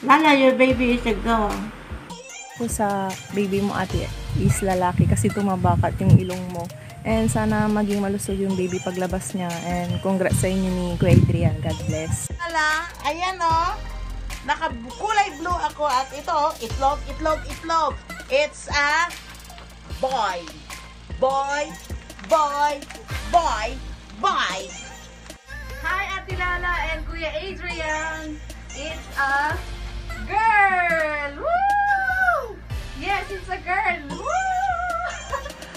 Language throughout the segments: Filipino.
Lala, your baby is a girl. po sa baby mo ate is lalaki kasi tumabakat yung ilong mo. And sana maging malusog yung baby paglabas niya. And congrats sa inyo ni Kuya Adrian. God bless. Lala, ayan o. Nakakulay blue ako at ito, itlog, itlog, itlog. It's a boy. Boy, boy, boy, boy. Hi, Ate Lala and Kuya Adrian. It's a girl. Woo! Yes, it's a girl. Woo!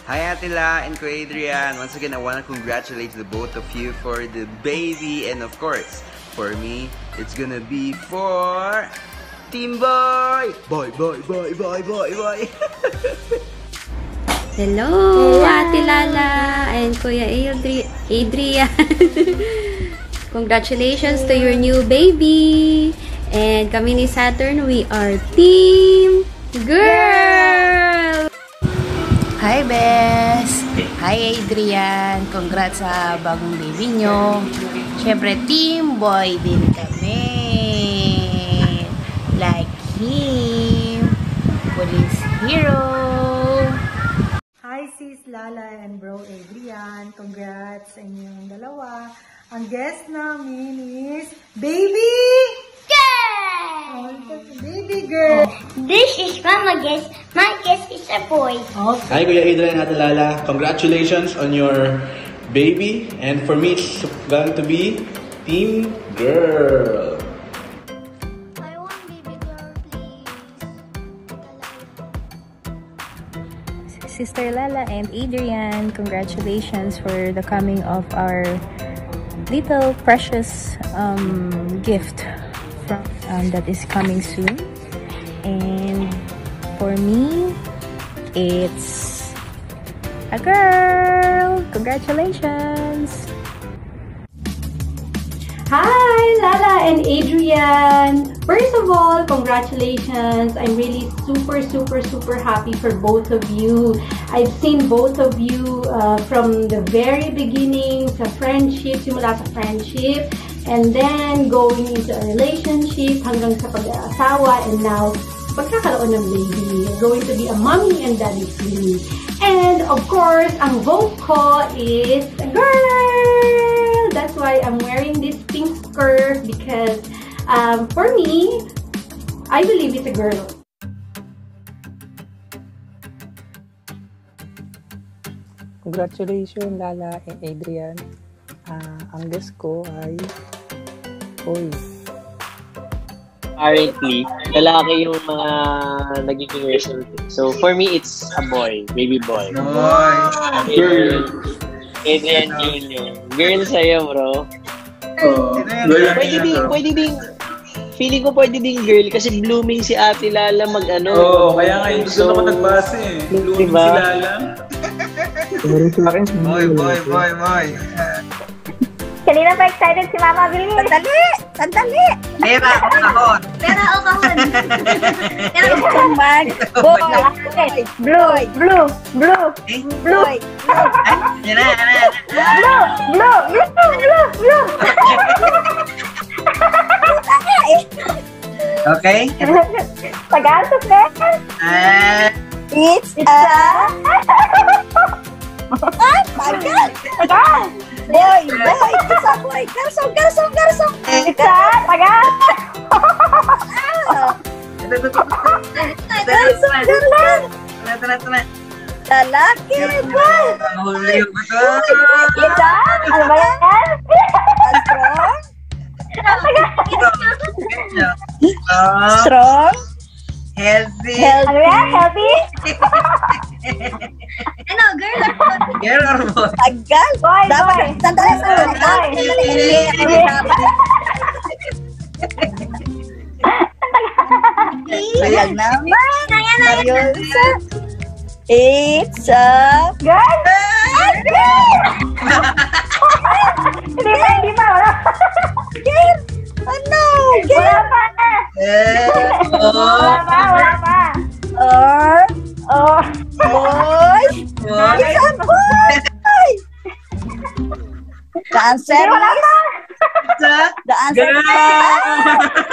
Hi Atila and Kuya Adrian. Once again, I want to congratulate the both of you for the baby and of course, for me, it's gonna be for Team Boy! Boy, boy, boy, boy, boy, boy! Hello, Ate Lala and Kuya Adri- Adrian. Congratulations to your new baby. And kami ni Saturn, we are Team Girl! Hi, Bes! Hi, Adrian! Congrats sa bagong baby nyo. Siyempre, team boy din kami. Like him. Police hero. Hi sis Lala and bro Adrian. Congrats sa inyong dalawa. Ang guest namin is Baby! Oh, baby girl! This is Mama guess. My guess is a boy. Okay. Hi Kuya Adrian at Lala. Congratulations on your baby. And for me, it's going to be Team Girl. I want baby girl, please. Sister Lala and Adrian, congratulations for the coming of our little precious um, gift from um, that is coming soon. And for me, it's a girl. Congratulations. Hi, Lala and Adrian. First of all, congratulations. I'm really super, super, super happy for both of you. I've seen both of you uh, from the very beginning sa friendship, simula sa friendship, and then going into a relationship hanggang sa pag-asawa, and now pagkakaroon ng baby. Going to be a mommy and daddy me. And of course, ang vote ko is a girl! That's why I'm wearing this pink skirt because um, for me, I believe it's a girl. Congratulations, Lala and Adrian. Ah, ang guess ko ay Boy. Currently, lalaki yung mga nagiging result. So, for me, it's a boy. Baby boy. Boy! Adrian, Adrian Jr. Girl sa'yo, bro. Oh, Pwede din, pwede din, feeling ko pwede din girl kasi blooming si Ate Lala mag ano. Oo, kaya nga yung gusto ko nagbasa eh. Blooming Diba? si Lala. Boy, boy, boy, boy! Kanina pa excited si Mama Billy. Sandali! Sandali! Pera, kahon! Pera o kahon. Pera o kahon. Boy! Blue, blue, blue, blue, Boy! Yan na, yan na! blue, blue, blue, blue, blue. Okay? Tagalog na. Ah, It's a... Ay, bagal! Tagal. boy boy por favor, garçom, garçom, garçom. Garçom, Strong. Strong. Healthy. Healthy. Tagal, Armon. Tagal? Boy, Dapat, boy. Sandali, sandali. Sandali. Tagal naman. Seryosa. It's a... Girl! Hindi pa, hindi pa. Oh no! Wala pa! Wala pa, The answer Hindi, wala is... Sa The answer is...